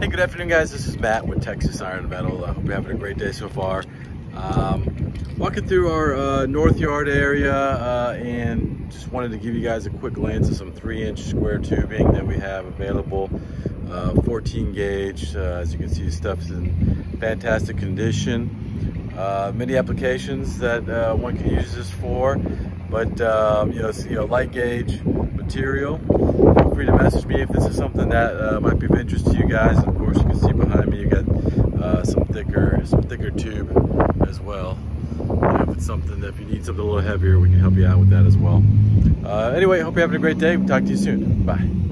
Hey, good afternoon, guys. This is Matt with Texas Iron Metal. I hope you're having a great day so far. Um, walking through our uh, North Yard area uh, and just wanted to give you guys a quick glance of some 3-inch square tubing that we have available. Uh, 14 gauge. Uh, as you can see, stuff's in fantastic condition. Uh, many applications that uh, one can use this for, but um, you know, you know, light gauge material. Feel free to message me if this is something that uh, might be of interest to you guys. And of course, you can see behind me, you got uh, some thicker, some thicker tube as well. You know, if it's something that if you need something a little heavier, we can help you out with that as well. Uh, anyway, hope you're having a great day. We'll talk to you soon. Bye.